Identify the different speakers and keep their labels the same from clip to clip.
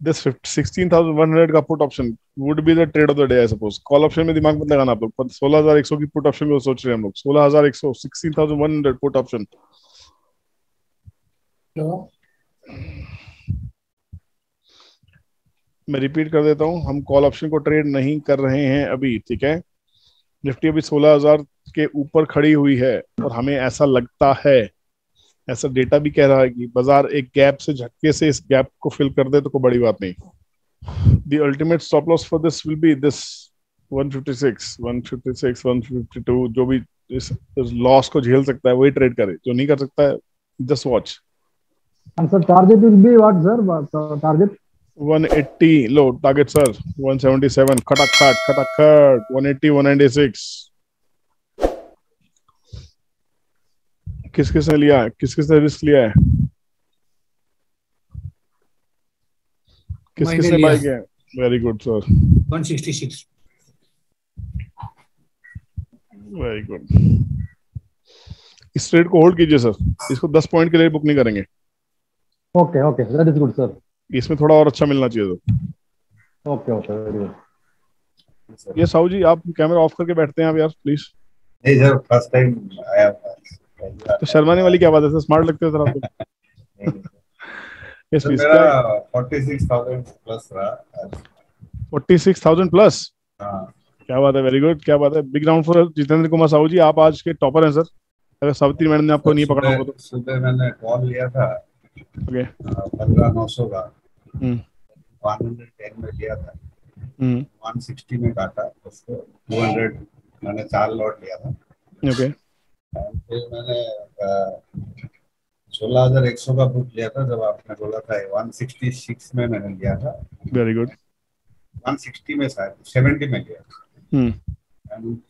Speaker 1: 16100 का put option would be the trade of the day I suppose call option में दिमाग मत लगाना आप लोग। सोलह हज़ार एक सौ की पुट ऑप्शन को सोच रहे हैं हम लोग। 16100 16100 पुट ऑप्शन मैं रिपीट कर देता हूँ। हम कॉल ऑप्शन को ट्रेड नहीं कर रहे हैं अभी ठीक है? निफ्टी अभी 16000 के ऊपर खड़ी हुई है और हमें ऐसा लगता है। ऐसा डेटा भी कह रहा है कि बाज़ार एक गैप से झटके से इस गैप को फिल कर दे तो कोई बड़ी बात नहीं the ultimate stop loss for this will be this 156 156 152 जो भी इस, लॉस को झेल सकता है वही ट्रेड करे जो नहीं कर सकता है just watch
Speaker 2: And sir, target will be what, sir? What, uh, target?
Speaker 1: 180 low target sir 177 खटाखट खटाखट 180 196 किस किस ने लिया है? किस किस ने रिस्क लिया है? किस किस ने बाय किया very good sir
Speaker 3: 166
Speaker 1: very good इस ट्रेड को होल्ड कीजिए सर इसको 10 पॉइंट के लिए बुक नहीं करेंगे।
Speaker 2: Okay, okay. That is good, sir.
Speaker 1: इसमें थोड़ा और अच्छा मिलना चाहिए sir
Speaker 2: okay okay Very good.
Speaker 1: ये साहू जी आप कैमरा ऑफ़ करके बैठते हैं आप यार प्लीज़
Speaker 4: नहीं सर फ़र्स्ट टाइम आया
Speaker 1: तो शर्माने वाली क्या बात है? सर स्मार्ट लगते हो सर आप तो यस प्लीज़
Speaker 4: मेरा 46000 प्लस रहा
Speaker 1: फोर्टी सिक्स थाउज़ेंड प्लस
Speaker 4: हाँ।
Speaker 1: क्या बात है? वेरी गुड क्या बात है? Big round for Jitendra Kumar Sahu ji आप आज के टॉपर हैं सर अगर सावित्री मैडम ने आपको नहीं पकड़ा होगा तो।
Speaker 4: सुबह मैंने कॉल लिया था।
Speaker 1: ओके
Speaker 4: पंद्रह नौ सौ का।
Speaker 1: हम्म।
Speaker 4: वन हंड्रेड टेन में लिया था।
Speaker 1: हम्म।
Speaker 4: वन सिक्सटी में काटा। उसको टू हंड्रेड मैंने चार लॉट लिया था।
Speaker 1: ओके
Speaker 4: फिर मैंने सोलह हज़ार एक सौ का बुक लिया था जब आपने बोला था वन सिक्सटी सिक्स में मैंने लिया था।
Speaker 1: वेरी गुड
Speaker 4: वन सिक्सटी में शायद सेवेंटी में लिया
Speaker 1: हम्म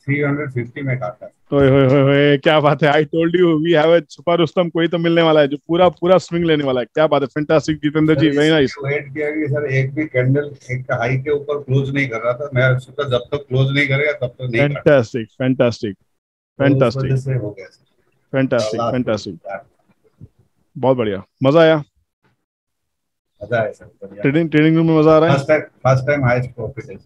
Speaker 4: थ्री हंड्रेड फिफ्टी में काटा
Speaker 1: ओए होए होए होए क्या बात है। I told you we have a super Rustam कोई तो मिलने वाला है जो पूरा पूरा स्विंग लेने वाला है। क्या बात है fantastic Jitendra ji very nice
Speaker 4: wait किया कि सर एक भी कैंडल एक हाई के ऊपर क्लोज नहीं कर रहा था। मैं सोचा जब तक क्लोज नहीं करेगा तब तक नहीं
Speaker 1: फैंटास्टिक फैंटास्टिक
Speaker 4: तो
Speaker 1: फैंटास्टिक
Speaker 4: हो
Speaker 1: फैंटास्टिक फैंटास्टिक बहुत बढ़िया। मज़ा आया?
Speaker 4: मज़ा है सर बढ़िया।
Speaker 1: ट्रेडिंग ट्रेडिंग रूम में मज़ा आ रहा है?
Speaker 4: First time first time highest profit है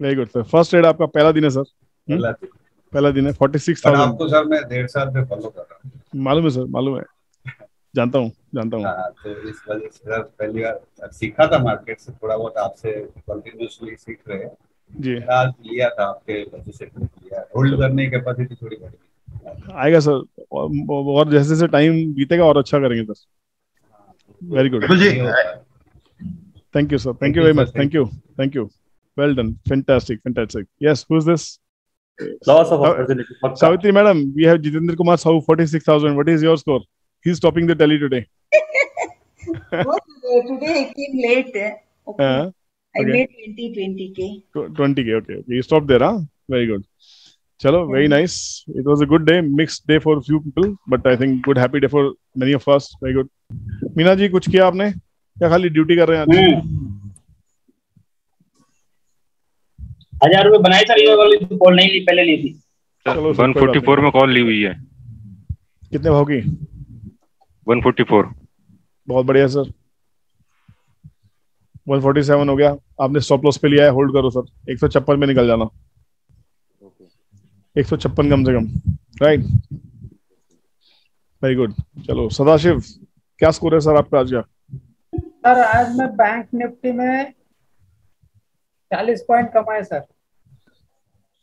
Speaker 1: very good sir first trade आपका पहला दिन है सर
Speaker 4: पहला दिन।
Speaker 1: पहला दिन है फोर्टी सिक्स
Speaker 4: पर
Speaker 1: थाउज़ेंड
Speaker 4: आपको सर मैं डेढ़ साल से फॉलो कर रहा हूँ।
Speaker 1: मालूम है सर मालूम है। जानता हूँ जानता हूँ।
Speaker 4: हाँ, तो इस वजह से सर पहली बार सीखा था मार्केट से थोड़ा बहुत आपसे कंटिन्यूसली सीख रहे हैं।
Speaker 1: जी।
Speaker 4: आज लिया था आपके वजह से। होल्ड करने की कैपेसिटी थोड़ी बढ़ी
Speaker 1: आएगा सर और जैसे जैसे टाइम बीतेगा और अच्छा करेंगे सर वेरी गुड
Speaker 4: जी। ये है।
Speaker 1: Thank you sir
Speaker 4: thank
Speaker 1: Thank
Speaker 4: you
Speaker 1: you,
Speaker 4: very.
Speaker 1: Much thank you thank you well done fantastic fantastic yes who is this
Speaker 5: Loss of
Speaker 1: Sav-
Speaker 5: opportunity. Pakka.
Speaker 1: Savitri madam, we have Jitendra Kumar Sahu, 46,000. What is your score? He's topping the tally today.
Speaker 6: What, uh, today I came late. uh, Okay.
Speaker 1: Uh,
Speaker 6: I
Speaker 1: okay.
Speaker 6: made 20, 20k.
Speaker 1: tw- 20k, okay. okay. You stopped there, huh? Very good. Chalo, very nice. It was a good day, mixed day for a few people, but I think good, happy day for many of us. Very good. Meena ji कुछ किया आपने? या खाली duty कर रहे हैं आज?
Speaker 5: हज़ार रुपए बनाए सर ये वाली तो कॉल नहीं ली पहले ली थी।
Speaker 1: चलो सर,
Speaker 7: 144 में कॉल ली हुई है।
Speaker 1: कितने भाव की?
Speaker 7: 144
Speaker 1: बहुत बढ़िया सर 147 हो गया। आपने स्टॉप लॉस पे लिया है होल्ड करो सर एक सौ छप्पन में निकल जाना। एक सौ छप्पन कम से कम राइट वेरी गुड चलो सदाशिव क्या स्कोर है सर आपका आज का?
Speaker 8: सर आज मैं बैंक निफ्टी में चालीस पॉइंट कमाए सर।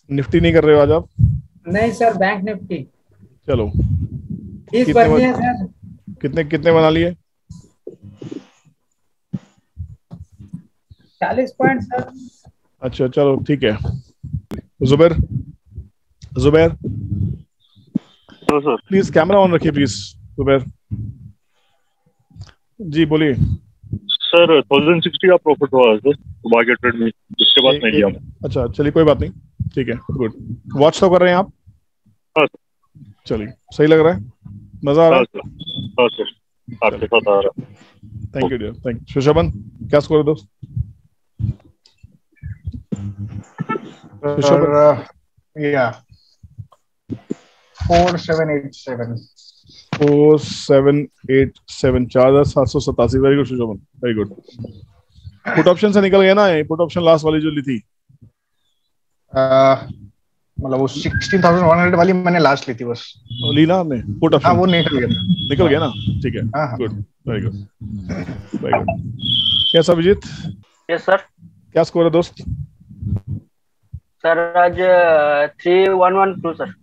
Speaker 1: निफ्टी नहीं कर रहे हो आज आप?
Speaker 8: नहीं सर बैंक निफ्टी।
Speaker 1: चलो। कितने
Speaker 8: है सर।
Speaker 1: कितने कितने बना लिए?
Speaker 8: चालीस पॉइंट सर।
Speaker 1: अच्छा चलो ठीक है। Zubair? Zubair please camera on रखिए प्लीज़ जुबैर जी बोलिए।
Speaker 9: सर थाउज़ेंड सिक्सटी का प्रॉफिट हुआ है सर बाकी ट्रेड में। उसके बाद नहीं लिया
Speaker 1: अच्छा चलिए कोई बात नहीं। ठीक है गुड वॉच तो कर रहे हैं आप?
Speaker 9: हाँ
Speaker 1: चलिए सही लग रहा है? मज़ा आ रहा
Speaker 9: हाँ?
Speaker 1: है
Speaker 9: हाँ सर आपके साथ आ रहा है।
Speaker 1: Thank you dear thank you Sushobhan क्या स्कोर है दोस्त?
Speaker 10: Sir, uh, Four seven eight seven.
Speaker 1: Four seven eight seven. चार हज़ार सात सौ सतासी। Very good Sushobhan very good put option से निकल गया ना पुट ऑप्शन लास्ट वाली जो ली थी।
Speaker 10: मतलब वो सिक्सटीन थाउज़ेंड वन हंड्रेड वाली मैंने लास्ट ली थी बस।
Speaker 1: ली ना आपने पुट
Speaker 10: हाँ
Speaker 1: ऑप्शन
Speaker 10: वो निकल गया।
Speaker 1: निकल गया ना? ठीक है।
Speaker 10: हाँ हाँ।
Speaker 1: Good very good very good कैसा अभिजीत
Speaker 3: यस सर
Speaker 1: क्या स्कोर है दोस्त?
Speaker 3: सर आज three one one two sir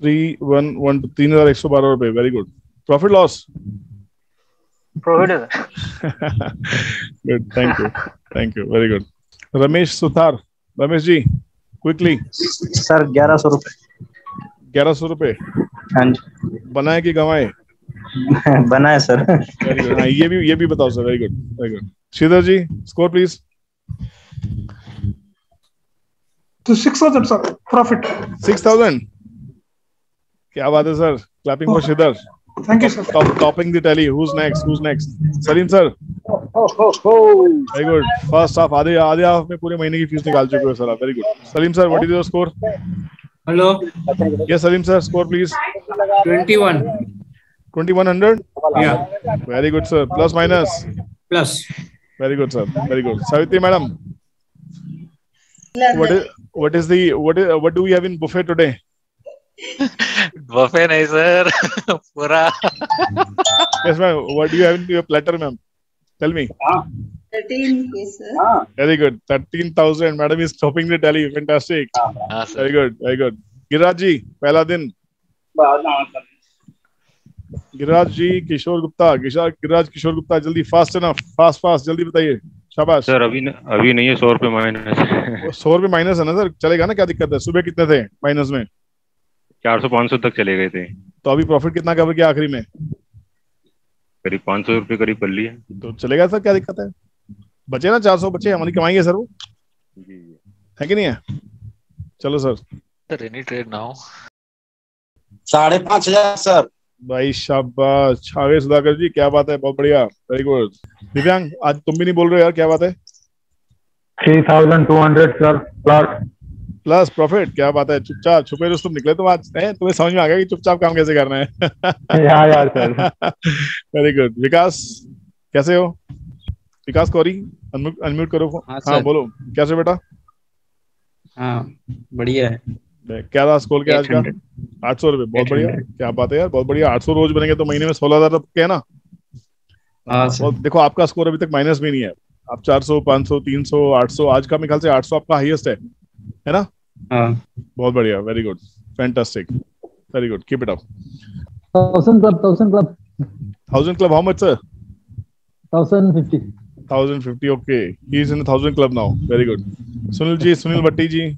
Speaker 1: three one one तीन हज़ार एक सौ बारह रुपए very good
Speaker 3: profit loss profit
Speaker 1: good thank you thank you very good Ramesh Suthar Ramesh ji quickly
Speaker 11: sir ग्यारह सौ रुपए
Speaker 1: ग्यारह सौ रुपए
Speaker 11: हाँ
Speaker 1: बनाए कि गंवाए
Speaker 11: बनाए सर
Speaker 1: वेरी गुड हाँ ये भी ये भी बताओ sir very good very good Shridhar ji score please
Speaker 2: तो six thousand sir profit
Speaker 1: six thousand क्या बात है sir clapping for Shridhar
Speaker 2: thank you sir
Speaker 1: top topping the tally whose next whose next Salim sir very good first half आधे आधे half में पूरे महीने की फ़ीस निकाल चुके हो सर आप very good Salim sir what is your score
Speaker 12: hello
Speaker 1: yes Salim sir score please
Speaker 12: twenty one
Speaker 1: 2100
Speaker 12: या
Speaker 1: sir. Plus minus?
Speaker 12: प्लस
Speaker 1: very good sir. Very good. Savitri madam. What is what is the what is what do we have in buffet today?
Speaker 13: Buffet नहीं sir पूरा
Speaker 1: what do you have in your platter ma'am? Tell me.
Speaker 6: 13 cases.
Speaker 1: very good. 13000 madam is topping the tally. Fantastic.
Speaker 13: हाँ sir
Speaker 1: very good. Very good. Giriraj ji पहला दिन गिरिराज जी किशोर गुप्ता किशोर गिरिराज किशोर गुप्ता जल्दी fast है ना fast fast जल्दी बताइए शाबाश
Speaker 7: सर अभी न, अभी नहीं है सौ रुपए माइनस
Speaker 1: सौ रुपए माइनस है ना सर चलेगा ना क्या दिक्कत है सुबह कितने थे माइनस में
Speaker 7: चार सौ पाँच सौ तक चले गए थे।
Speaker 1: तो अभी प्रॉफिट कितना कवर किया आखिरी में?
Speaker 7: करीब पाँच सौ रुपये करीब कर लिए
Speaker 1: तो चलेगा सर क्या दिक्कत है? बचे ना चार सौ बचे हमारी कमाएँगे सर वो है कि नहीं है? चलो sir.
Speaker 13: Sir any trade now
Speaker 14: साढ़े पाँच हज़ार सर।
Speaker 1: भाई शाबाश। छावे सुधाकर जी क्या बात है बहुत बढ़िया। वेरी गुड दिव्यांग आज तुम भी नहीं बोल रहे हो यार क्या बात है?
Speaker 2: Three thousand two hundred sir plus
Speaker 1: plus profit क्या बात है? चुपचाप छुपे रुस्तम निकले तुम आज हैं? तुम्हें समझ में आ गया कि चुपचाप काम कैसे करना है।
Speaker 2: हाँ यार सर।
Speaker 1: वेरी गुड विकास कैसे हो? विकास कौरी अनम्यूट अनम्यूट करो।
Speaker 12: हाँ,
Speaker 1: हाँ बोलो कैसे बेटा?
Speaker 12: हाँ बढ़िया है।
Speaker 1: क्या रहा स्कोर के आज का? आठ सौ रुपए बहुत बढ़िया। क्या बात है यार बहुत बढ़िया। आठ सौ रोज बनेंगे तो महीने में सोलह हज़ार तक के है ना?
Speaker 12: हाँ
Speaker 1: और देखो आपका स्कोर अभी तक माइनस भी नहीं है। आप चार सौ पाँच सौ तीन सौ आठ सौ आज का मेरे ख्याल से आठ सौ आपका हाईएस्ट है। है ना?
Speaker 12: हाँ।
Speaker 1: बहुत बढ़िया very good fantastic very good keep it
Speaker 2: up thousand club thousand
Speaker 1: club thousand club how much
Speaker 2: sir thousand
Speaker 1: fifty thousand fifty okay he is in thousand club now very good Sunil ji Sunil Bhatti ji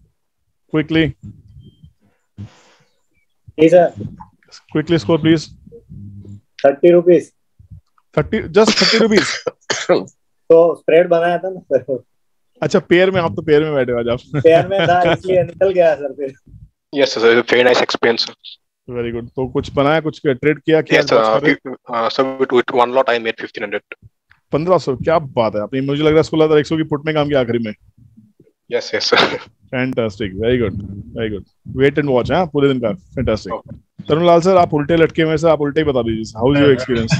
Speaker 5: quickly sir
Speaker 1: quickly score please
Speaker 5: thirty rupees
Speaker 1: thirty just thirty rupees
Speaker 5: तो spread बनाया था ना sir
Speaker 1: अच्छा pair में आप तो pair में बैठे हो आज आप
Speaker 5: पैर में था इसलिए निकल गया सर फिर
Speaker 15: sir. Very nice experience. sir.
Speaker 1: Very good तो कुछ बनाया कुछ ट्रेड किया क्या
Speaker 15: Yes, sir. Uh, fif- uh, so with, with one lot, I made fifteen hundred.
Speaker 1: पंद्रह सौ क्या बात है आपने मुझे लग रहा है सोलह हज़ार एक सौ की पुट में काम किया आखिरी में
Speaker 15: Yes, yes, sir.
Speaker 1: Fantastic very good very good wait and watch हाँ पूरे दिन का फैंटास्टिक तरुण लाल सर आप उल्टे लटके में से आप उल्टे ही बता दीजिए हाउ इज़ योर एक्सपीरियंस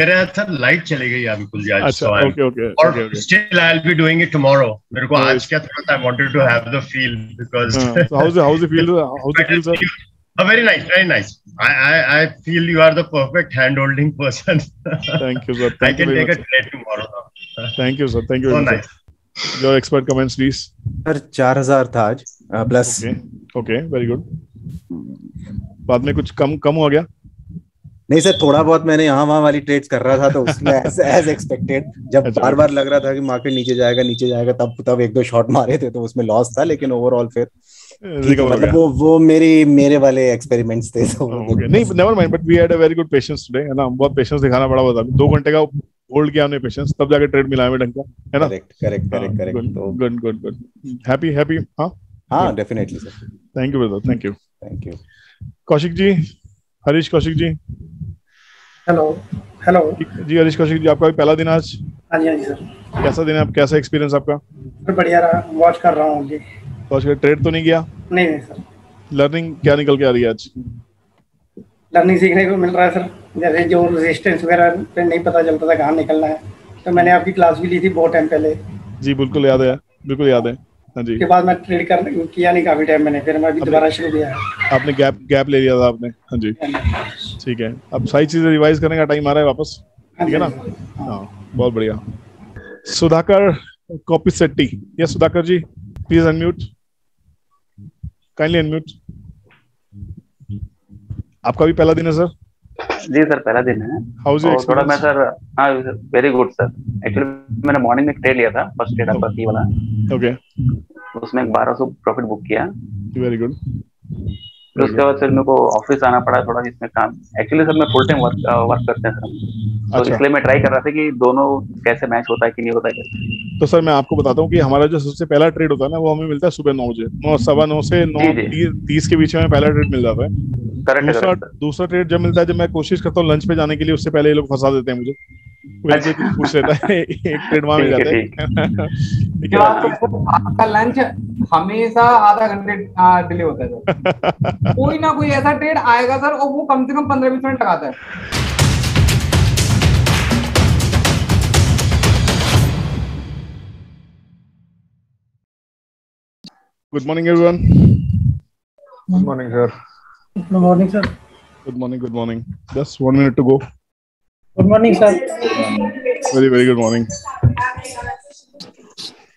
Speaker 16: मेरे सर लाइट चली गई है बिल्कुल जी आज
Speaker 1: अच्छा ओके ओके
Speaker 16: और
Speaker 1: okay okay
Speaker 16: still I will be doing it tomorrow मेरे को आज क्या थोड़ा I wanted to have the feel
Speaker 1: because how's the how's the feel how's the feel sir
Speaker 16: very nice very nice I, I I feel you are the perfect hand holding person
Speaker 1: thank you sir thank you
Speaker 16: can
Speaker 1: very
Speaker 16: take a trade tomorrow now.
Speaker 1: thank you sir thank you
Speaker 16: so nice
Speaker 1: sir. your expert comments please
Speaker 17: sir चार हज़ार था आज plus
Speaker 1: okay okay very good बाद में कुछ कम कम हो गया?
Speaker 17: नहीं सर थोड़ा बहुत मैंने यहाँ वहाँ वाली ट्रेड्स कर रहा था तो उसमें एज एक्सपेक्टेड जब
Speaker 1: अच्छा,
Speaker 17: बार बार लग रहा था कि मार्केट नीचे जाएगा नीचे जाएगा तब तब एक दो शॉट मारे थे तो उसमें लॉस था लेकिन ओवरऑल फिर मतलब वो वो मेरी मेरे वाले एक्सपेरिमेंट्स थे तो
Speaker 1: okay नहीं never mind but we had a very good patience today है ना? बहुत पेशेंस दिखाना पड़ा हुआ था दो घंटे का होल्ड किया हमने पेशेंस तब जाके ट्रेड मिला हमें ढंग का है ना?
Speaker 17: Correct correct correct correct
Speaker 1: good good good happy happy हाँ?
Speaker 17: हाँ definitely sir
Speaker 1: thank you brother thank you
Speaker 17: thank you
Speaker 1: Kaushik ji Harish Kaushik ji.
Speaker 18: Hello hello
Speaker 1: जी हरीश कौशिक जी आपका भी पहला दिन आज?
Speaker 18: हाँ जी हाँ जी सर।
Speaker 1: कैसा दिन है आप? कैसा एक्सपीरियंस आपका?
Speaker 18: सर बढ़िया रहा। वॉच कर रहा हूँ अभी।
Speaker 1: तो आज ट्रेड तो नहीं गया
Speaker 18: नहीं नहीं सर।
Speaker 1: लर्निंग क्या निकल के आ रही है आज?
Speaker 18: लर्निंग सीखने को मिल रहा है सर। जैसे जो रेजिस्टेंस वगैरह पे नहीं पता चलता था कहाँ निकलना है। तो मैंने आपकी क्लास भी ली थी बहुत टाइम पहले।
Speaker 1: जी बिल्कुल याद है बिल्कुल याद है। जी
Speaker 18: उसके बाद मैं ट्रेड करने किया नहीं काफ़ी टाइम मैंने फिर मैं अभी दोबारा शुरू किया है।
Speaker 1: आपने गैप गैप ले लिया था आपने हाँ जी। ठीक है अब सारी चीज़ें रिवाइज करने का टाइम आ रहा है वापस ठीक है ना? हाँ बहुत बढ़िया। Sudhakar Koppisetti. Yes Sudhakar ji please unmute kindly unmute आपका भी पहला दिन है सर
Speaker 19: जी सर पहला दिन है। और थोड़ा मैं सर हाँ वेरी गुड सर एक्चुअली मैंने मॉर्निंग में ट्रेड लिया था फ़र्स्ट ट्रेड आपका सी वाला।
Speaker 1: ओके
Speaker 19: उसमें बारह सौ प्रॉफिट बुक किया।
Speaker 1: वेरी गुड
Speaker 19: फिर उसके बाद सर मेरे को ऑफ़िस आना पड़ा थोड़ा जिसमें काम एक्चुअली सर मैं फुल टाइम वर्क वर्क करते हैं सर तो
Speaker 1: अच्छा।
Speaker 19: इसलिए मैं ट्राई कर रहा था कि दोनों कैसे मैच होता है कि नहीं होता है।
Speaker 1: तो सर मैं आपको बताता हूँ कि हमारा जो सबसे पहला ट्रेड होता है ना वो हमें मिलता है सुबह नौ बजे। नौ सवा नौ से नौ तीस के बीच में पहला ट्रेड मिल जाता है। दूसरा
Speaker 19: करेक्ट
Speaker 1: दूसरा ट्रेड जब मिलता है जब मैं कोशिश करता हूँ लंच पे जाने के लिए उससे पहले ये लोग फंसा देते हैं मुझे। ही पूछ लेता है एक ट्रेड वहाँ मिल जाता
Speaker 19: है,
Speaker 8: आपको आपका लंच हमेशा आधा घंटे डिले होता है कोई ना कोई ऐसा ट्रेड आएगा सर और वो कम से कम पंद्रह बीस मिनट लगाता है।
Speaker 1: Good morning everyone
Speaker 10: good morning sir
Speaker 18: good morning sir
Speaker 1: good morning good morning just one minute to go
Speaker 18: good morning sir
Speaker 1: very very good morning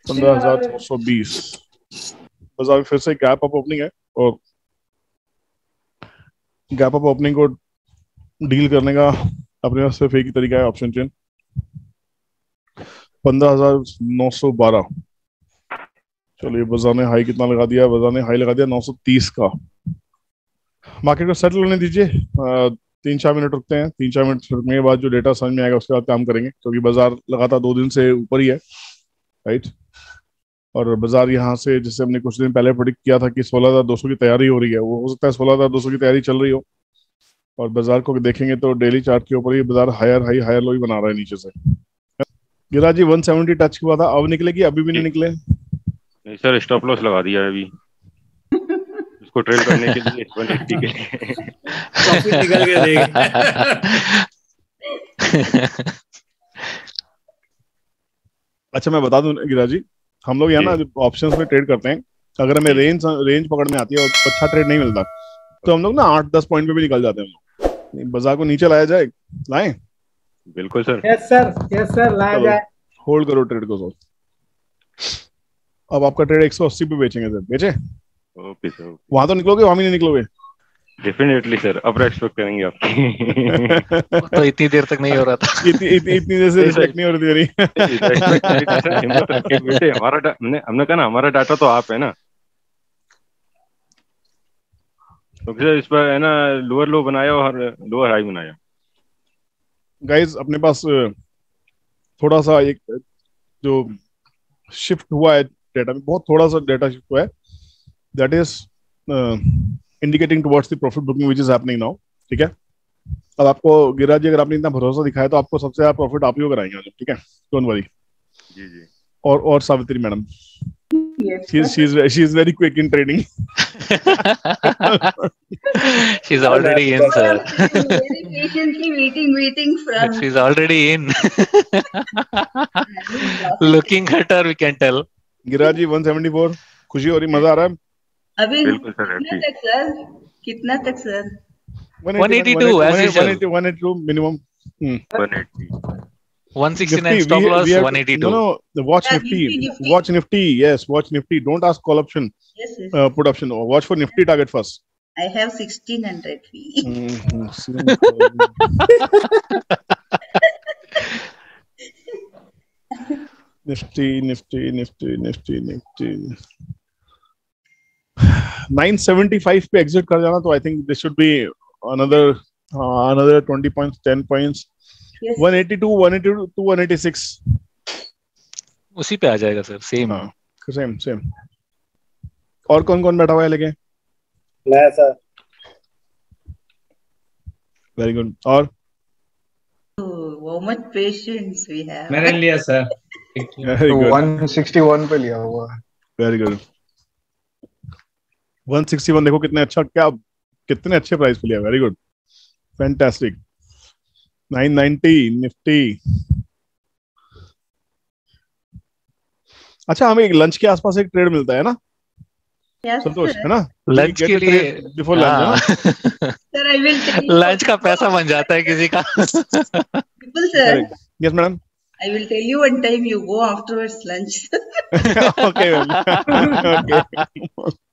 Speaker 1: पंद्रह हज़ार छह सौ बीस। बाज़ार फिर से गैप अप ओपनिंग है और गैप अप ओपनिंग को डील करने का अपने पास सिर्फ़ एक ही तरीका है ऑप्शन चेन पंद्रह हज़ार नौ सौ बारह। चलिए बाज़ार ने हाई कितना लगा दिया? बाज़ार ने हाई लगा दिया नौ सौ तीस का। मार्केट को सेटल होने दीजिए। तीन चार मिनट रुकते हैं। तीन चार मिनट रुकने के बाद जो डेटा समझ में आएगा, उसके बाद काम करेंगे, क्योंकि बाज़ार लगातार दो दिन से ऊपर ही है राइट और बाज़ार यहाँ से, जैसे हमने कुछ दिन पहले प्रोडिक्ट किया था कि सोलह हज़ार दो सौ की तैयारी हो रही है, वो हो सकता है सोलह हज़ार दो सौ की तैयारी चल रही हो। और बाज़ार को देखेंगे तो डेली चार्ट के ऊपर ही बाज़ार हायर हाई हायर लो ही बना रहा है नीचे से। गिरा जी 170 टच हुआ था, अब निकलेगी, अभी भी नहीं निकले?
Speaker 7: नहीं सर स्टॉप लॉस लगा दिया अभी। उसको ट्रेल करने के लिए 180 के। लिए
Speaker 12: निकल के देगा।
Speaker 1: अच्छा मैं बता दूँ गिरा जी हम लोग यहाँ ना ऑप्शंस में ट्रेड करते हैं अगर हमें रेंज रेंज पकड़ में आती है और अच्छा ट्रेड नहीं मिलता तो हम लोग ना आठ दस पॉइंट पे भी निकल जाते हैं हम लोग। बाज़ार को नीचे लाया जाए लाए?
Speaker 7: बिल्कुल sir.
Speaker 8: Yes sir yes sir लाया जाए।
Speaker 1: होल्ड करो ट्रेड को सर। अब आपका ट्रेड 180 पे बेचेंगे सर। बेचे?
Speaker 7: ओके सर
Speaker 1: वहाँ तो निकलोगे वहाँ भी नहीं निकलोगे?
Speaker 7: डेफिनेटली सर अब एक्सपेक्ट करेंगे आपकी।
Speaker 13: तो इतनी देर तक नहीं हो रहा था।
Speaker 1: इतनी इतनी इतनी देर से रिस्पेक्ट नहीं हो रही
Speaker 7: था हमारा हमने हमने कहा ना हमारा डाटा तो आप है ना। क्योंकि सर इस पर है ना लोअर लो बनाया और लोअर हाई बनाया।
Speaker 1: गाइस अपने पास थोड़ा सा एक जो शिफ्ट हुआ है डेटा में बहुत थोड़ा सा डेटा शिफ्ट हुआ है। That is indicating towards the profit booking which is happening now ठीक है अब आपको गिरा जी अगर आपने इतना भरोसा दिखाया तो आपको सबसे ज़्यादा प्रॉफिट आप ही को कराएँगे ठीक है डोंट वरी
Speaker 7: जी जी
Speaker 1: और और Savitri madam she is very quick in trading
Speaker 13: She's already in, sir.
Speaker 6: very patiently waiting, waiting from.
Speaker 13: She's already in. Looking at her, we can tell.
Speaker 1: गिरा जी 174 खुशी हो रही मज़ा आ रहा है
Speaker 6: अभी
Speaker 7: बिल्कुल सर
Speaker 6: कितना तक सर कितना तक sir
Speaker 13: 182 as usual.
Speaker 1: 182 minimum hmm.
Speaker 7: 180
Speaker 13: 169
Speaker 1: Nifty,
Speaker 13: stop
Speaker 1: we-
Speaker 13: loss,
Speaker 1: we have-
Speaker 13: 182.
Speaker 1: No, no, the watch
Speaker 6: Yeah,
Speaker 1: Nifty.
Speaker 6: Nifty, Nifty.
Speaker 1: Watch Nifty. Yes, watch Nifty. Don't ask call option,
Speaker 6: Yes, yes.
Speaker 1: uh, put option. Watch for Nifty target first.
Speaker 6: I have 1600 fee.
Speaker 1: Mhm. Nifty, Nifty, Nifty, Nifty, Nifty. 975 पे exit कर जाना तो I think this should be another another 20 points 10 points 182 182 186
Speaker 13: उसी पे आ जाएगा sir same हाँ
Speaker 1: same same और कौन कौन बैठा हुआ है लेके?
Speaker 18: मैं सर।
Speaker 1: वेरी गुड और?
Speaker 6: वो मच पेशेंस वी हैव
Speaker 12: मैंने लिया सर।
Speaker 10: 161 पे लिया हुआ
Speaker 1: वेरी गुड 161 देखो कितने अच्छा क्या कितने अच्छे प्राइस पे लिया वेरी गुड फैंटास्टिक 990 निफ्टी अच्छा हमें एक लंच के आसपास एक ट्रेड मिलता है ना?
Speaker 6: Yes,
Speaker 1: संतोष है ना?
Speaker 13: लंच के लिए
Speaker 1: बिफोर लंच है ना?
Speaker 6: Sir, I will
Speaker 13: लंच का पैसा बन जाता है किसी का।
Speaker 6: People, sir,
Speaker 1: yes madam
Speaker 6: I will tell you one time you go afterwards lunch.
Speaker 1: Okay okay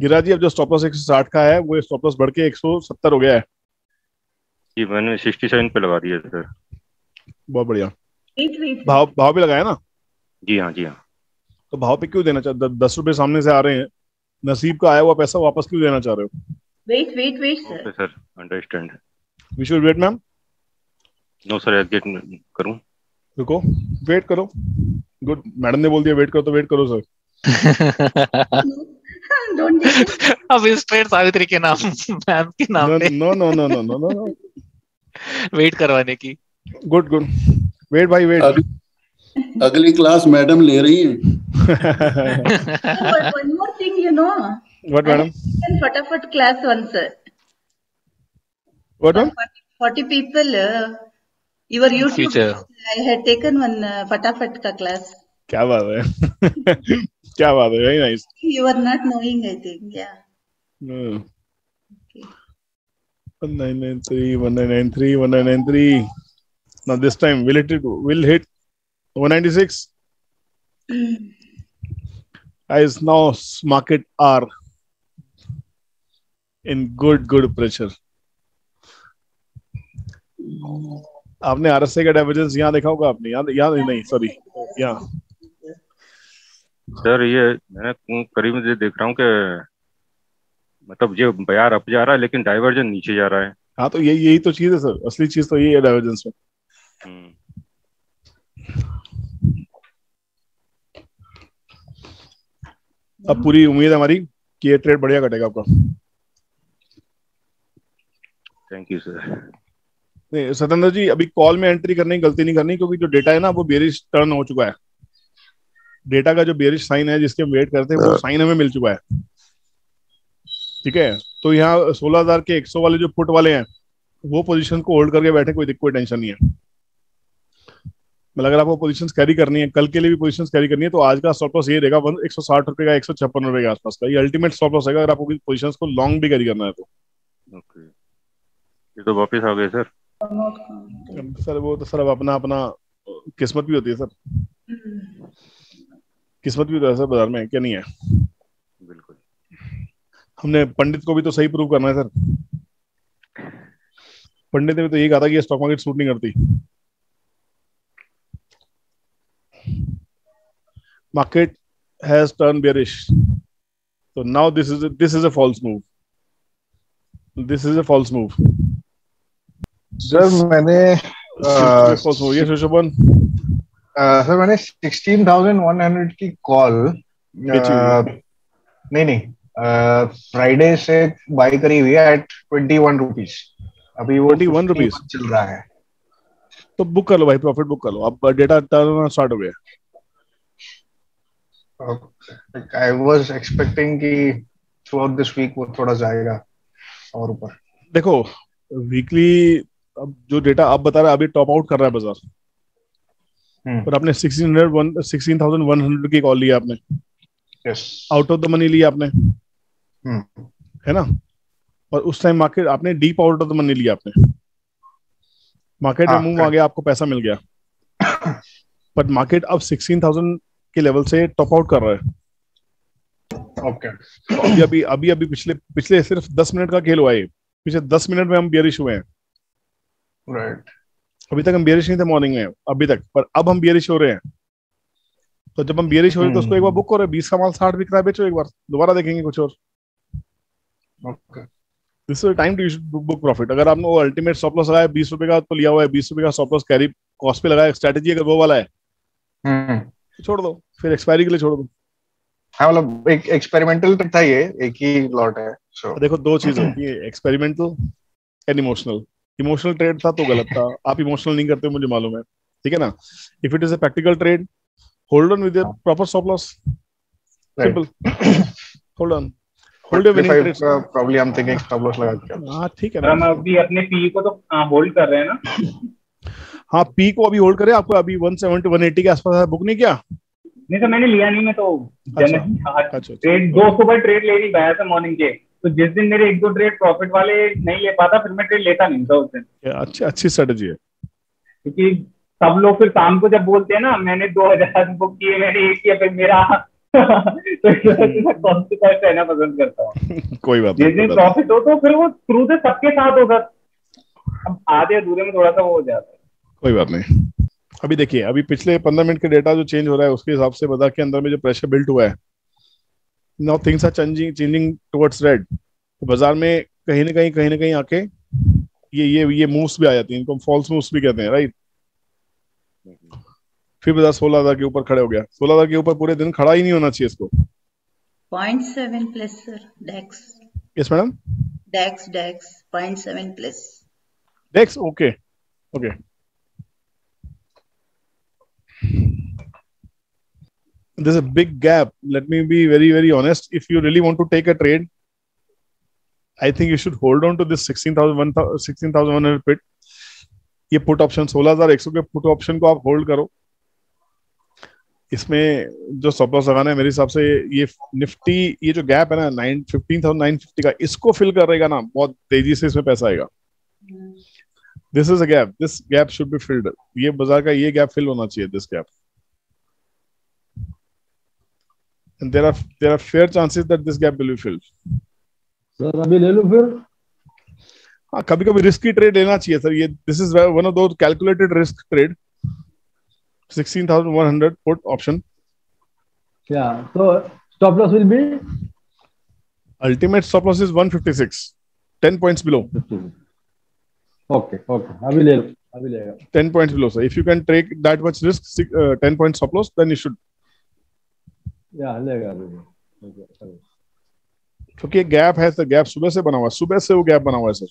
Speaker 1: गिरा जी अब जो स्टॉप लॉस 160 का है वो स्टॉप लॉस बढ़ के 170 हो गया है।
Speaker 7: जी मैंने 67 पे लगा दिया सर।
Speaker 1: बहुत बढ़िया. भाव भाव पे लगाया ना?
Speaker 7: जी हाँ जी हाँ।
Speaker 1: तो भाव पे क्यों देना चाह द- दस रुपए सामने से आ रहे हैं नसीब का आया हुआ पैसा वापस क्यों देना चाह रहे हो?
Speaker 6: Wait, wait, sir.
Speaker 7: Okay sir understand
Speaker 1: we should wait ma'am
Speaker 7: no sir exit करूँ?
Speaker 1: रुको वेट करो। गुड मैडम ने बोल दिया वेट करो तो वेट करो सर
Speaker 13: अब स्ट्रेट सावित्री के नाम मैम के नाम
Speaker 1: no no no no no no
Speaker 13: wait करवाने की।
Speaker 1: गुड गुड वेट भाई वेट
Speaker 20: अगली क्लास मैडम ले रही है।
Speaker 6: फटाफट class one sir
Speaker 1: what
Speaker 6: ma'am people you
Speaker 13: are
Speaker 6: I had taken one फटाफट का क्लास
Speaker 1: क्या बात है। क्या बात है very nice
Speaker 6: you are not knowing I think yeah
Speaker 1: this time will will hit 196 Guys, now market are in good good pressure. आपने RSA का डेवरेज यहाँ देखा होगा आपने? यहाँ नहीं सॉरी यहाँ
Speaker 7: सर ये मैं करीब से देख रहा हूँ कि मतलब ये बयार अप जा रहा है लेकिन डाइवर्जन नीचे जा रहा है।
Speaker 1: हाँ तो यही यही तो चीज़ है सर असली चीज़ तो यही है डाइवर्जेंस में।
Speaker 7: हम्म,
Speaker 1: अब पूरी उम्मीद है हमारी कि ये ट्रेड बढ़िया कटेगा आपका।
Speaker 7: थैंक यू सर
Speaker 1: नहीं सत्येंद्र जी अभी कॉल में एंट्री करने की गलती नहीं करनी क्योंकि जो डेटा है ना वो बेरिश टर्न हो चुका है। डेटा का जो बेरिश साइन है जिसके हम वेट करते हैं वो साइन हमें मिल चुका है। ठीक है? तो यहाँ सोलह हज़ार के 100 वाले जो पुट वाले हैं वो पोजीशन को होल्ड करके बैठे कोई कोई टेंशन नहीं है। मतलब अगर आपको पोजीशन कैरी करनी है कल के लिए भी पोजीशन कैरी करनी है तो आज का स्टॉप लॉस ये रहेगा एक सौ साठ रुपए का एक सौ छप्पन रुपए के आसपास का। ये अल्टीमेट स्टॉप लॉस है अगर आपको पोजीशन को लॉन्ग भी कैरी करना है तो।
Speaker 7: ओके ये तो वापस आ गए सर
Speaker 1: सर वो तो सर अब अपना अपना किस्मत भी होती है सर। किस्मत भी है सर बाज़ार में क्या नहीं है
Speaker 7: बिल्कुल
Speaker 1: हमने पंडित को भी तो सही प्रूव करना है सर पंडित ने भी तो यही कहा था कि ये स्टॉक मार्केट सूट नहीं करती has turned bearish so now this is a, this is a false move this is a false move
Speaker 10: sir मैंने
Speaker 1: uh, false move yes Shobhan
Speaker 10: sir मैंने सिक्सटीन थाउज़ेंड वन हंड्रेड की call नहीं नहीं Friday से by करी हुई है eight twenty one rupees अभी वो
Speaker 1: 21 रुपीस
Speaker 10: चल रहा है।
Speaker 1: तो बुक कर लो भाई प्रॉफिट बुक कर लो। अब डेटा टर्न स्टार्ट हो गया।
Speaker 10: आई वाज एक्सपेक्टिंग कि थ्रू आउट दिस वीक वो थोड़ा जाएगा और ऊपर।
Speaker 1: देखो वीकली अब जो डेटा आप बता रहे हैं अभी टॉप आउट कर रहा है बाज़ार। पर आपने sixteen hundred sixteen thousand one hundred की कॉल लिया आपने। आउट ऑफ़ द मनी लिया आपने। है ना? और उस टाइम मार्केट आपने deep out of the money लिया आपने। मार्केट में मूव आ गया आपको पैसा मिल गया। पर मार्केट अब सिक्सटीन थाउज़ेंड के लेवल से टॉप आउट कर रहा है।
Speaker 10: ओके
Speaker 1: तो अभी अभी अभी अभी पिछले पिछले सिर्फ़ दस मिनट का खेल हुआ है पिछले दस मिनट में हम बियरिश हुए हैं।
Speaker 10: राइट
Speaker 1: अभी तक हम बियरिश नहीं थे मॉर्निंग में अभी तक पर अब हम बियरिश हो रहे हैं। तो जब हम बियरिश हो रहे हैं तो उसको एक बार बुक करो बीस का माल साठ बिक रहा है बेचो एक बार दोबारा देखेंगे कुछ और।
Speaker 10: Okay
Speaker 1: this is time to book profit अगर आपने वो अल्टीमेट स्टॉप लॉस लगाया बीस रुपए का तो लिया हुआ है बीस रुपए का स्टॉप लॉस कैरी कॉस्ट पे लगाया स्ट्रेटेजी अगर वो वाला है
Speaker 10: हम्म।
Speaker 1: छोड़ दो फिर एक्सपायरी के लिए छोड़ दो।
Speaker 10: हाँ मतलब एक एक्सपेरिमेंटल था ये एक ही लॉट है
Speaker 1: देखो दो चीज़ होती है experimental and emotional emotional trade था तो गलत था। आप इमोशनल नहीं करते मुझे मालूम है। ठीक है ना? If it is a practical trade hold on with your proper stop loss simple hold on hold your winning trades
Speaker 10: probably I'm thinking stop loss लगा के।
Speaker 1: हाँ ठीक है
Speaker 8: सर हम अभी अपने पी को तो होल्ड कर रहे हैं ना।
Speaker 1: हाँ पी को अभी होल्ड करे। आपको अभी 170 180 के आसपास बुक नहीं किया?
Speaker 8: नहीं सर मैंने लिया नहीं मैं तो
Speaker 1: अच्छा, अच्छा,
Speaker 8: ट्रेड दो सुबह ट्रेड ले नहीं पाया था मॉर्निंग के। तो जिस दिन मेरे एक दो ट्रेड प्रॉफिट वाले नहीं ले पाता फिर मैं ट्रेड लेता नहीं था उस दिन।
Speaker 1: अच्छी अच्छी स्ट्रेटजी है।
Speaker 8: क्योंकि सब लोग फिर शाम को जब बोलते हैं ना मैंने दो हज़ार बुक किए मैंने एक किया फिर मेरा तो रहना पसंद करता हूँ।
Speaker 1: कोई बात
Speaker 8: जिस दिन प्रॉफिट हो तो फिर वो शुरू से सबके साथ हो सर अब आधे अधूरे में थोड़ा सा वो हो जाता है।
Speaker 1: कोई बात नहीं। अभी देखिए अभी पिछले पंद्रह मिनट के डेटा जो चेंज हो रहा है उसके हिसाब से बाज़ार के अंदर में जो प्रेशर बिल्ट हुआ है now things are changing changing towards red तो बाज़ार में कहीं ना कहीं कहीं ना कहीं आके ये ये ये मूव्स भी आ जाती हैं इनको फॉल्स मूव्स भी कहते हैं राइट फिर बाज़ार सोलह हज़ार के ऊपर खड़े हो गया सोलह हज़ार के ऊपर पूरे दिन खड़ा ही नहीं होना चाहिए इसको
Speaker 6: Point seven plus, sir. Dex.
Speaker 1: Yes madam
Speaker 6: Dex, Dex. Point seven plus.
Speaker 1: Dex okay okay there's a big gap. Let me be very very honest. If you really want to take a trade i think you should hold on to this 16000 16100 pit ये put option 16100 के put option को आप hold करो। इसमें जो stop loss लगाना है मेरे हिसाब से ये निफ्टी ये जो गैप है ना nine fifteen thousand nine fifty का इसको फिल करेगा ना बहुत तेज़ी से इसमें पैसा आएगा। This is a gap this gap should be filled ये बाज़ार का ये गैप फिल होना चाहिए this gap and there are there are fair chances that this gap will be filled.
Speaker 2: Sir अभी ले लूं फिर
Speaker 1: हाँ कभी कभी रिस्की ट्रेड लेना चाहिए सर ये this is one of those calculated risk trade 16100 put option
Speaker 2: या तो stop loss will be
Speaker 1: ultimate stop loss is 156 10 points below
Speaker 2: okay okay अभी ले लो अभी लेगा
Speaker 1: 10 points below so if you can take that much risk six- uh, 10 point stop loss then you should
Speaker 2: या लेगा अभी Okay, अभी।
Speaker 1: Gap है sir gap सुबह से बना हुआ सुबह से वो गैप बना हुआ है सर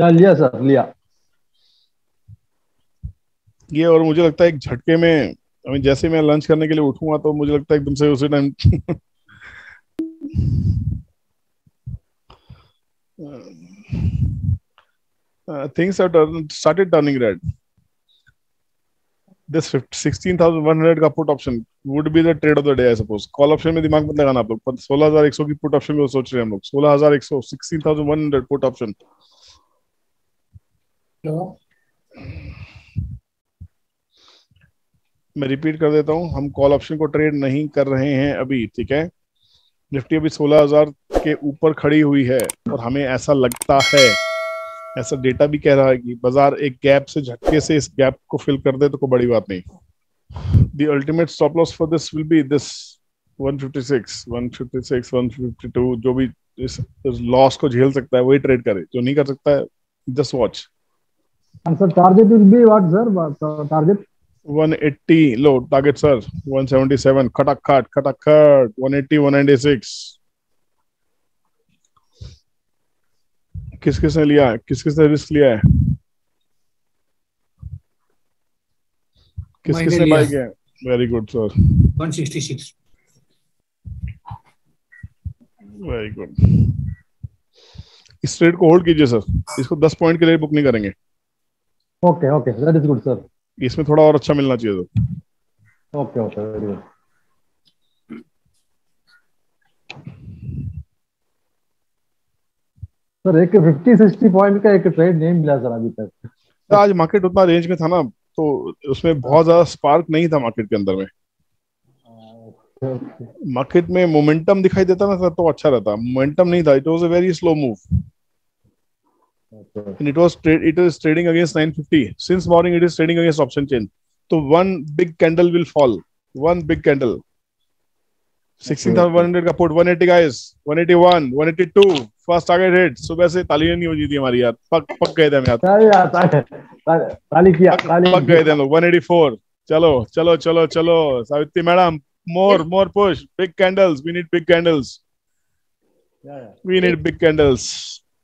Speaker 2: या लिया सर लिया।
Speaker 1: ये और मुझे लगता है एक झटके में mean, जैसे मैं लंच करने के लिए उठूँगा तो मुझे लगता है एकदम से उसी time things have turned, started turning This 16,100 का put option would be the trade of the day, I suppose. Call option में दिमाग मत लगाना आप लोग। पर 16,100 की पुट ऑप्शन को सोच रहे हैं हम लोग। 16,100 16,100 पुट ऑप्शन मैं रिपीट कर देता हूँ। हम कॉल ऑप्शन को ट्रेड नहीं कर रहे हैं अभी ठीक है? निफ्टी अभी 16,000 के ऊपर खड़ी हुई है और हमें ऐसा लगता है। ऐसा डेटा भी कह रहा है कि बाज़ार एक गैप से झटके से इस गैप को फिल कर दे तो कोई बड़ी बात नहीं the ultimate stop loss for this will be this 156 156 152 जो भी इस, लॉस को झेल सकता है वही ट्रेड करे जो नहीं कर सकता है
Speaker 2: just watch will be what, sir? What, uh, target?
Speaker 1: 180 low target sir 177 खटाखट खटाखट 180 196 किस किसने लिया है? किस किसने रिस्क लिया है? किस किसने बाय किया very good sir
Speaker 12: 166
Speaker 1: very good इस ट्रेड को होल्ड कीजिए सर इसको 10 पॉइंट के लिए बुक नहीं करेंगे।
Speaker 2: Okay, okay. That is good, sir.
Speaker 1: इसमें थोड़ा और अच्छा मिलना चाहिए तो
Speaker 2: Okay, okay. Very good. Sir एक फिफ्टी सिक्सटी पॉइंट का एक ट्रेड नहीं मिला सर अभी तक।
Speaker 1: तो आज मार्केट उतना रेंज में था ना तो उसमें बहुत ज़्यादा स्पार्क नहीं था मार्केट के अंदर में। मार्केट में मोमेंटम दिखाई देता ना सर तो अच्छा रहता। मोमेंटम नहीं था it was a very slow move and it was trade it is trading against 950 since morning it is trading against option chain so one big candle will fall one big candle 16100 का put 180 guys 181 182 first target hit सुबह से तालियाँ नहीं हो जी थी हमारी यार। पक पक गए थे हम यार।
Speaker 2: अरे यार खाली किया खाली
Speaker 1: पक गए थे हम लोग। 184 चलो चलो चलो चलो। Savitri madam more more push big candles we need big candles we need big candles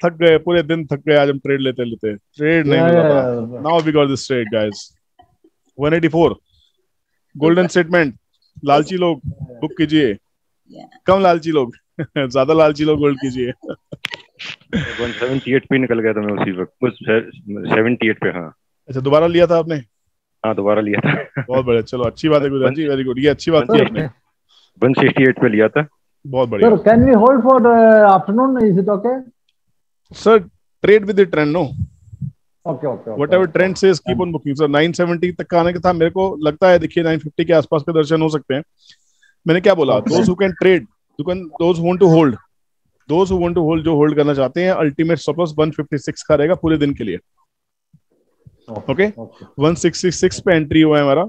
Speaker 1: थक गए पूरे दिन थक गए आज हम ट्रेड लेते लेते। ट्रेड नहीं मिला. Now we got this trade guys 184 golden statement लालची लोग बुक कीजिए। कम लालची लोग। ज़्यादा लालची लोग गोल्ड कीजिए।
Speaker 7: 178 पे निकल गया था मैं उसी वक्त। उस 78 पे हाँ।
Speaker 1: अच्छा दोबारा लिया था आपने?
Speaker 7: हाँ दोबारा लिया था।
Speaker 1: बहुत बढ़िया चलो अच्छी बात है गुरुदास जी वेरी गुड ये अच्छी बात की आपने।
Speaker 7: 168 पे लिया था।
Speaker 1: बहुत बढ़िया।
Speaker 2: Can we hold for uh, afternoon? Is it okay?
Speaker 1: Sir trade with the trend no
Speaker 2: okay.
Speaker 1: Ever trend से कीप ऑन बुकिंग सर 970 तक का आने का था मेरे को लगता है देखिए 950 के आसपास के दर्शन हो सकते हैं। मैंने क्या बोला? Those who can trade you can those want to hold those who want to hold जो होल्ड करना चाहते हैं अल्टीमेट स्टॉप लॉस 156 का रहेगा पूरे दिन के लिए। ओके 166 पे एंट्री हुआ है हमारा।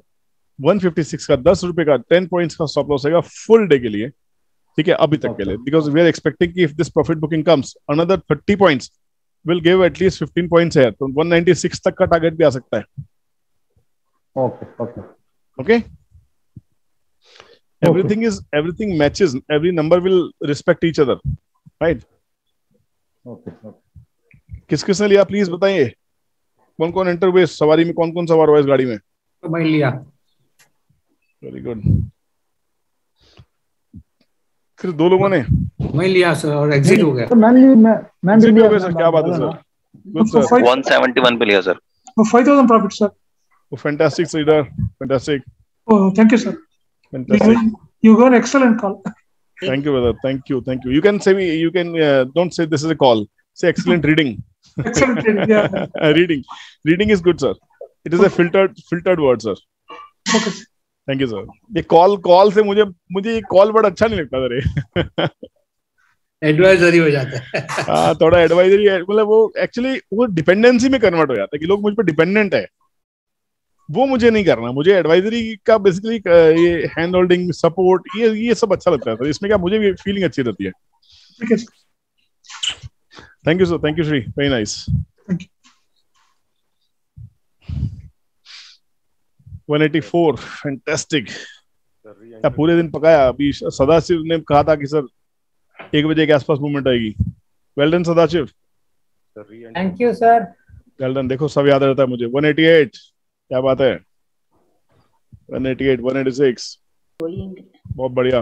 Speaker 1: 156 का 10 रुपए का 10 पॉइंट्स का स्टॉप लॉस रहेगा फुल डे के लिए। ठीक है? अभी तक के लिए। बिकॉज़ वी आर एक्सपेक्टिंग कि if this profit booking comes another 30 points will give at least 15 points है तो 196 तक का टारगेट भी आ सकता है।
Speaker 2: Okay, okay.
Speaker 1: okay? Everything is everything matches every number will respect each other right?
Speaker 2: Okay, okay.
Speaker 1: किस किसने लिया प्लीज़ बताइए। कौन कौन एंटर हुए सवारी में कौन कौन सवार हुआ इस गाड़ी में?
Speaker 12: तो मैं लिया।
Speaker 1: वेरी गुड सिर्फ़ दो लोगों ने?
Speaker 12: मैं लिया सर और एग्जिट हो गया।
Speaker 2: तो मैंने मैं मैंने
Speaker 1: Exit
Speaker 2: लिया
Speaker 1: सर क्या बात है सर गुड सर
Speaker 21: 171 पे लिया sir
Speaker 22: five thousand profit sir
Speaker 1: fantastic leader fantastic
Speaker 22: Oh, thank you, sir. You,
Speaker 1: fantastic
Speaker 22: you got an excellent call.
Speaker 1: Thank you, brother. Thank you. Thank you. You can say me. You can uh, don't say this is a call. Say excellent reading.
Speaker 22: Excellent reading, yeah.
Speaker 1: reading. Reading is good, sir. It is okay. a filtered filtered word, sir.
Speaker 22: Okay.
Speaker 1: Thank you sir ये call call से मुझे मुझे ये call बड़ा अच्छा नहीं लगता sir
Speaker 12: advisory हो जाता है
Speaker 1: हाँ थोड़ा एडवाइजरी मतलब वो एक्चुअली वो डिपेंडेंसी में कन्वर्ट हो जाता है कि लोग मुझ पर डिपेंडेंट है वो मुझे नहीं करना। मुझे एडवाइजरी का बेसिकली ये हैंड होल्डिंग सपोर्ट ये ये सब अच्छा लगता है। सर इसमें क्या मुझे भी फीलिंग अच्छी रहती है। Thank you sir thank you Shri very nice 184 fantastic क्या पूरे दिन पकाया? अभी सदाशिव ने कहा था कि सर एक बजे के आसपास मूवमेंट आएगी। Well done Sadashiv.
Speaker 23: Thank you sir
Speaker 1: well done देखो सब याद रहता है मुझे। 188 क्या बात है? 188 186 बहुत बढ़िया।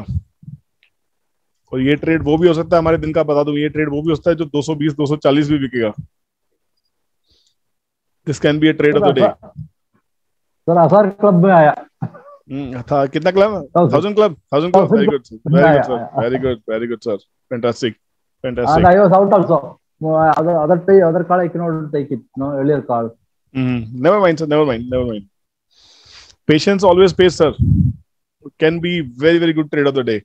Speaker 1: और ये ट्रेड वो भी हो सकता है हमारे दिन का बता दूँ ये ट्रेड वो भी हो सकता है जो 220 240 भी बिकेगा। This can be a trade of the day
Speaker 2: sir आसार क्लब में आया।
Speaker 1: हम्म, था। कितना club? Thousand club thousand club very good very good sir
Speaker 2: very
Speaker 1: good
Speaker 2: very good sir fantastic fantastic other other other I cannot take it. No earlier card.
Speaker 1: never mind sir. Never mind. Never mind. Patience always pays sir. Can be very very good trade of the day.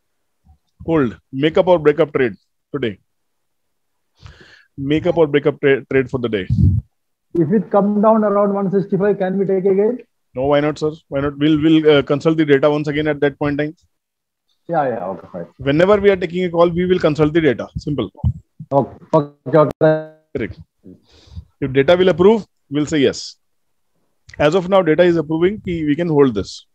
Speaker 1: Hold. Make up or break up trade today. Make up or break up tra- trade for the day.
Speaker 2: If it come down around 165, can we take again?
Speaker 1: no why not sir? Why not? We'll we'll uh, consult the data once again at that point in time.
Speaker 2: Yeah, yeah, okay, fine.
Speaker 1: whenever we are taking a call we will consult the data. Simple.
Speaker 2: Okay, okay, okay.
Speaker 1: Correct. If data will approve, we'll say yes. As of now, data is approving we can hold this.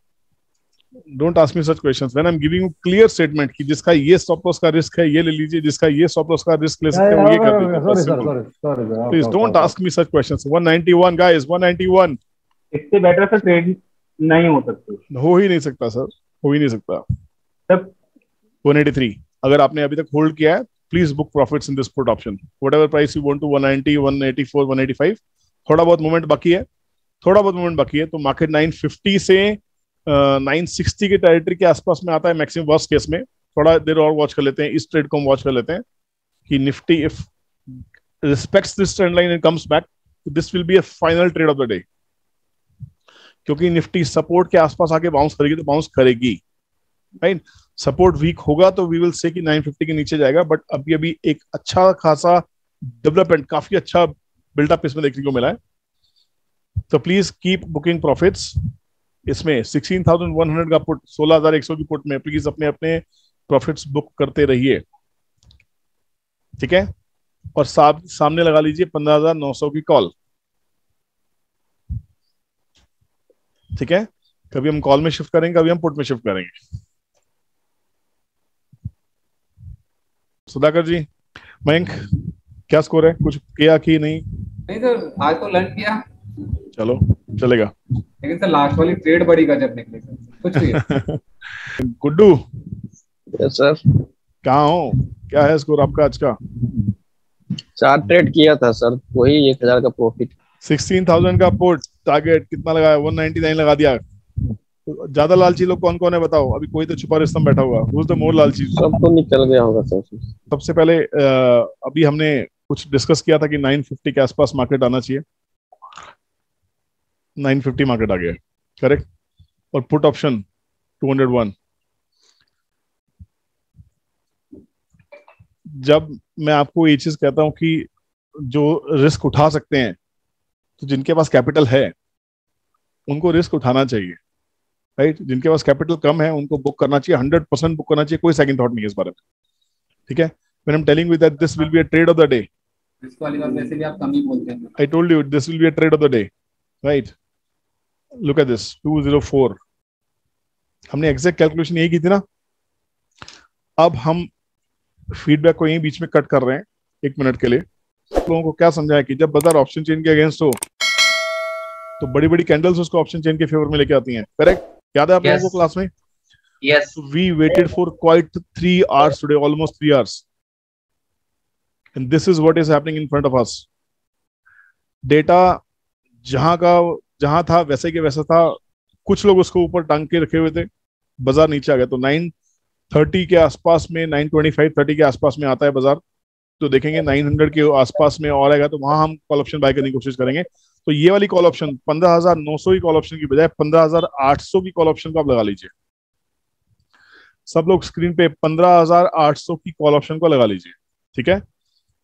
Speaker 1: Don't ask me such questions. When I'm giving you clear statement कि जिसका ये stop loss का risk है ये ले लीजिए जिसका ये stop loss का risk ले
Speaker 2: Yeah,
Speaker 1: सकते
Speaker 2: yeah,
Speaker 1: हो ये कर दीजिए Please don't ask me such questions. 191 guys, 191
Speaker 8: इससे बेटर से ट्रेड नहीं हो सकती
Speaker 1: हो ही नहीं सकता सर हो ही नहीं सकता
Speaker 8: तब
Speaker 1: 183 अगर आपने अभी तक होल्ड किया है please book profits in this put option whatever price you want to 190 184 185 थोड़ा बहुत मूवमेंट बाकी है। थोड़ा बहुत मूवमेंट बाकी है। तो मार्केट 950 से नाइन सिक्सटी के टेरिटरी के आसपास में आता है मैक्सिमम वर्स्ट केस में। थोड़ा देर और वॉच कर लेते हैं। इस ट्रेड को हम वॉच कर लेते हैं कि Nifty if respects this trend line and comes back this will be a final trade of the day क्योंकि निफ्टी सपोर्ट के आसपास आके बाउंस करेगी तो बाउंस करेगी। राइट सपोर्ट वीक होगा तो वी विल से कि 950 के नीचे जाएगा बट अभी अभी एक अच्छा खासा डेवलपमेंट काफ़ी अच्छा बिल्डअप इसमें देखने को मिला है। तो प्लीज़ कीप बुकिंग प्रॉफिट्स इसमें 16,100 का पुट 16,100 की पुट में प्लीज़ अपने अपने प्रॉफिट्स बुक करते रहिए। ठीक है? और साथ सामने लगा लीजिए 15,900 की कॉल ठीक है? कभी हम कॉल में शिफ्ट करेंगे कभी हम पुट में शिफ्ट करेंगे। सुधाकर जी मयंक क्या स्कोर है? कुछ किया कि नहीं?
Speaker 24: नहीं सर आज तो लर्न किया।
Speaker 1: चलो चलेगा।
Speaker 24: लेकिन सर लास्ट वाली ट्रेड बड़ी गजब निकली सर। कुछ भी
Speaker 1: गुड्डू।
Speaker 25: यस सर
Speaker 1: कहाँ हो? क्या है स्कोर आपका आज का?
Speaker 25: चार ट्रेड किया था सर वही एक हज़ार का प्रॉफिट
Speaker 1: सिक्सटीन थाउज़ेंड का पुट टारगेट कितना लगाया वन नाइनटी नाइन लगा दिया। ज़्यादा लालची लोग कौन कौन है बताओ? अभी कोई तो छुपा रिस्तम बैठा हुआ। हुज मोर लालची?
Speaker 25: सब तो निकल गया होगा सर
Speaker 1: सबसे पहले अभी हमने कुछ डिस्कस किया था कि 950 के आसपास मार्केट आना चाहिए। 950 मार्केट आ गया करेक्ट और पुट ऑप्शन 201 जब मैं आपको ये चीज़ कहता हूँ कि जो रिस्क उठा सकते हैं तो जिनके पास कैपिटल है, उनको रिस्क उठाना चाहिए राइट जिनके पास कैपिटल कम है, उनको बुक करना चाहिए हंड्रेड परसेंट बुक करना चाहिए, कोई सेकंड थॉट नहीं है इस बारे में, ठीक है? When i'm telling you that this will be a trade of the
Speaker 24: risk वाली वैसे भी आप कम ही बोलते हैं।
Speaker 1: I told you this will be a trade of the day right? Look at this 204 हमने एग्जैक्ट कैलकुलेशन यही की थी ना? अब हम फीडबैक को यही बीच में कट कर रहे हैं एक मिनट के लिए। लोगों को क्या समझाया कि जब बाज़ार ऑप्शन चेन के अगेंस्ट हो तो बड़ी बड़ी कैंडल्स उसको ऑप्शन चेन के फेवर में लेके आती हैं करेक्ट याद है आप लोगों को क्लास में?
Speaker 24: Yes.
Speaker 1: we waited for quite three hours today almost three hours. And this is what is happening in front of us. Data जहाँ का, जहाँ था, वैसे के वैसा था। कुछ लोग उसको ऊपर टांग के रखे हुए थे। बाज़ार नीचे आ गया। तो 930 के आसपास में 925 30 के आसपास में आता है बाज़ार। तो देखेंगे 900 के आसपास में और आएगा। तो वहाँ हम कॉल ऑप्शन बाय करने की कोशिश करेंगे। तो ये वाली कॉल ऑप्शन 15900 की कॉल ऑप्शन की बजाय 15800 की कॉल ऑप्शन को आप लगा लीजिए। सब लोग स्क्रीन पे 15800 की कॉल ऑप्शन को लगा लीजिए। ठीक है?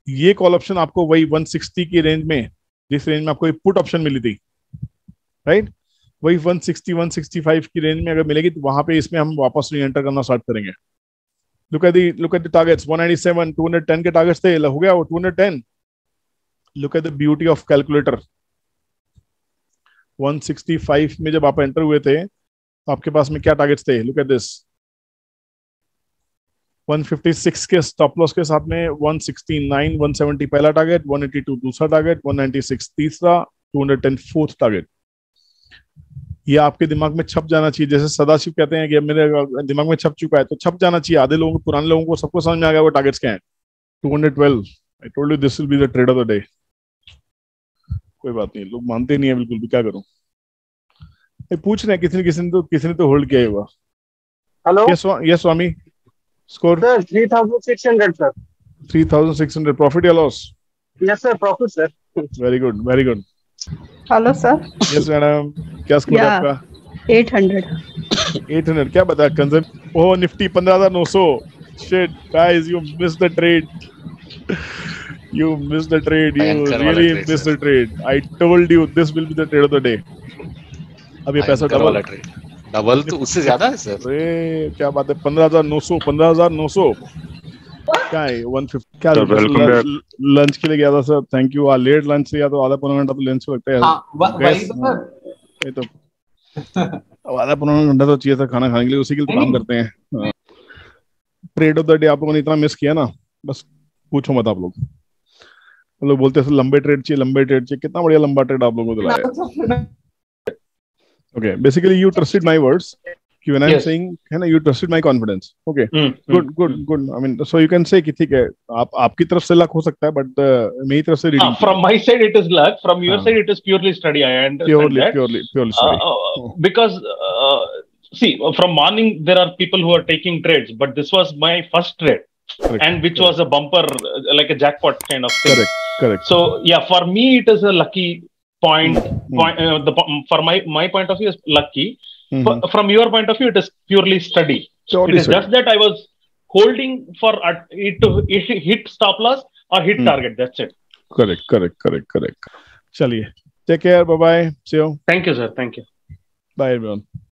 Speaker 1: ये कॉल ऑप्शन आपको वही 160 की रेंज में, जिस रेंज में आपको ये पुट ऑप्शन मिली थी राइट वही 160 165 की रेंज में अगर मिलेगी तो वहाँ पे इसमें हम वापस री एंटर करना स्टार्ट करेंगे। Look at the look at the targets 197 210 के टारगेट्स थे हो गया, वो 210 look at the beauty of calculator 165 में जब आप एंटर हुए थे तो आपके पास में क्या टारगेट्स थे? लुक एट दिस 156 के स्टॉप लॉस के साथ में 169 170 पहला टारगेट 182 दूसरा टारगेट 196 तीसरा 210 फोर्थ टारगेट ये आपके दिमाग में छप जाना चाहिए। जैसे सदाशिव कहते हैं कि मेरे दिमाग में छप चुका है तो छप जाना चाहिए। आधे लोगों को पुराने लोगों को सबको समझ में आ गया वो टारगेट्स क्या हैं। 212 I told you this will be the trade of the day कोई बात नहीं लोग मानते नहीं है बिल्कुल भी क्या करूँ। पूछ रहे हैं किसी ने किसी ने तो किसी ने तो होल्ड किया ही हुआ।
Speaker 26: Hello
Speaker 1: yes yes Swami score
Speaker 26: sir three thousand six hundred sir
Speaker 1: 3600 profit या loss
Speaker 26: yes sir profit sir
Speaker 1: very good very good
Speaker 21: hello sir
Speaker 1: yes madam क्या स्कोर
Speaker 21: Yeah.
Speaker 1: आपका
Speaker 21: एट हंड्रेड
Speaker 1: 800 क्या बता कंजर्व ओह Nifty 15900 shit guys you miss the trade you missed the trade. You
Speaker 13: भयंकर वाला
Speaker 1: really
Speaker 13: trade,
Speaker 1: missed the trade. I told you this will be the trade of the day. अब ये पैसा double
Speaker 13: trade double तो उससे ज़्यादा है sir.
Speaker 1: अरे क्या बात है? पंद्रह हज़ार नौ सौ पंद्रह हज़ार नौ सौ। क्या है वन फिफ्टी क्या लंच के लिए गया था sir. Thank you late lunch से या तो आधा पौना घंटा तो लंच लगता है
Speaker 24: हाँ, तो।
Speaker 1: ये तो। आधा पौना घंटा तो चाहिए था खाना खाने के लिए उसी के लिए तो काम करते हैं। ट्रेड ऑफ़ द डे आप लोगों ने इतना मिस किया ना बस पूछो मत आप लोग। लोग बोलते हैं लंबे ट्रेड चाहिए लंबे ट्रेड चाहिए। कितना बढ़िया लंबा ट्रेड आप लोगों को दिलाया okay basically you trusted my words कि when I'm
Speaker 24: Yes.
Speaker 1: saying है ना you trusted my confidence okay
Speaker 24: Hmm,
Speaker 1: good good good I mean so you can say कि ठीक है आप आपकी तरफ से लक हो सकता है but uh, मेरी तरफ से
Speaker 27: Uh,
Speaker 1: reading
Speaker 27: from my side, it is luck. From your
Speaker 1: Ah.
Speaker 27: side, it is purely study. I understand
Speaker 1: purely
Speaker 27: that.
Speaker 1: purely purely
Speaker 27: Uh,
Speaker 1: sorry
Speaker 27: uh, because uh, see, uh, from morning there are people who are taking trades, but this was my first trade,
Speaker 1: Correct,
Speaker 27: and which was a bumper, uh, like a jackpot kind of thing.
Speaker 1: correct correct
Speaker 27: So yeah, for me it is a lucky point,
Speaker 1: mm.
Speaker 27: point uh, the mm, for my my point of view is lucky. Mm-hmm. from your point of view it is purely study.
Speaker 1: Surely
Speaker 27: it is just that i was holding for uh, it to it hit stop loss or hit
Speaker 1: mm.
Speaker 27: target. That's it.
Speaker 1: Correct correct correct correct. Chaliye. Take care. Bye bye see you.
Speaker 27: Thank you sir. Thank you.
Speaker 1: Bye everyone.